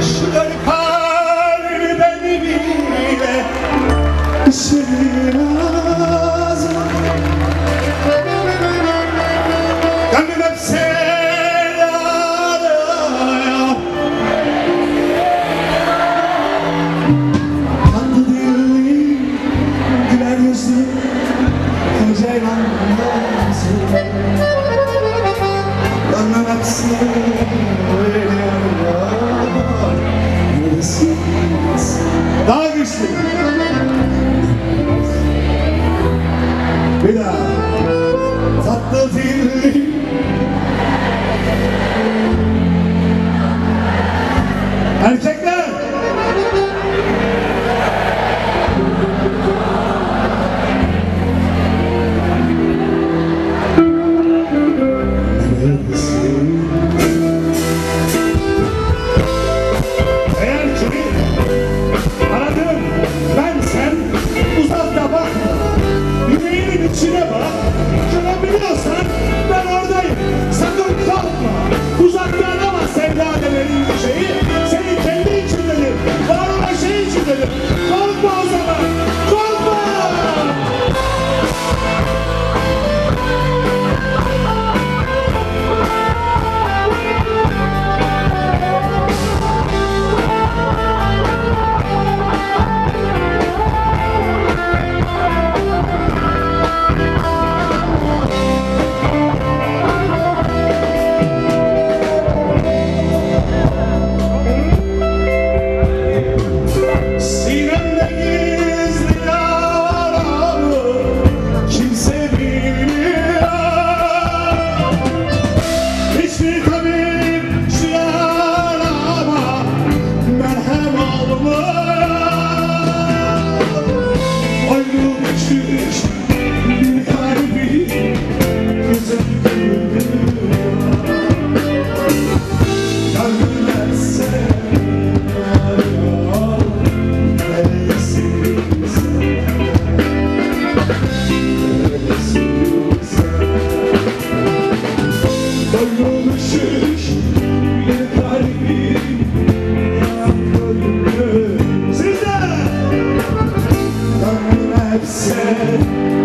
Şu kalbden bile ağzın Gönlüm hep sevdalı Tatlı dilli Güler yüzlü Ceylan Gönlüm hep sevdalı Without, 你信了吧？said.